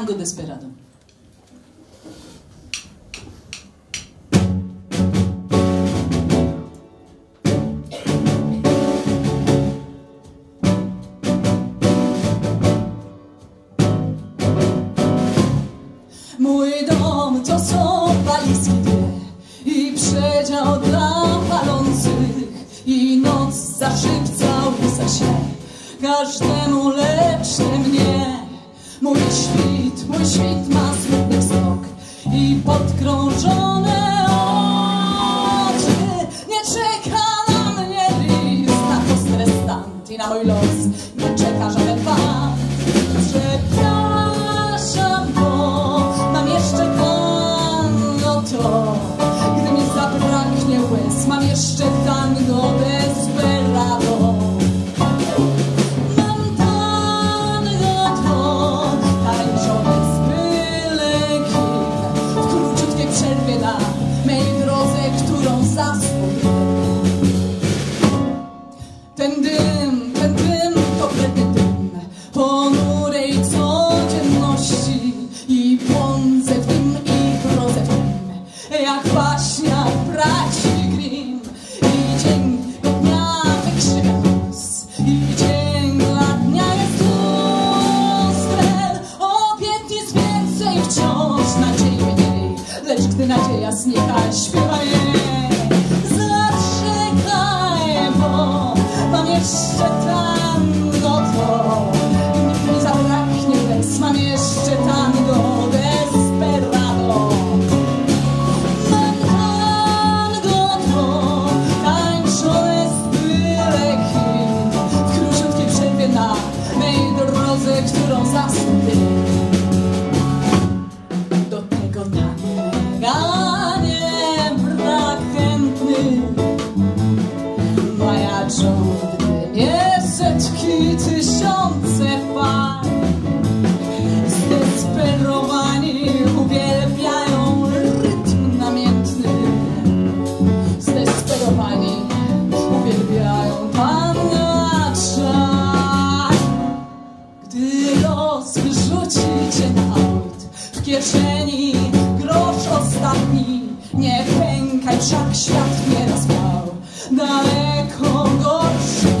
tango desperado. Mój dom to są walizki i przedział dla palących i noc za łysa się każdemu. Mój świt, mój Ten dym, ten dym to wredny dym ponurej codzienności i błądzę w nim i grozę w nim, jak waśniak braci Grimm. I dzień do dnia wykrzywia nos i dzień dla dnia jest lustrem. Obietnic więcej wciąż nadziei mniej, lecz gdy nadzieja znika, śpiewa jej. Jeszcze tango to nie zabraknie łez. Mam jeszcze tango desperado. Mam tango to tańczone z byle kim w przerwie na mej drodze, którą zasługuję. Nie pękaj, wszak świat nie rozpał. Daleko gorszy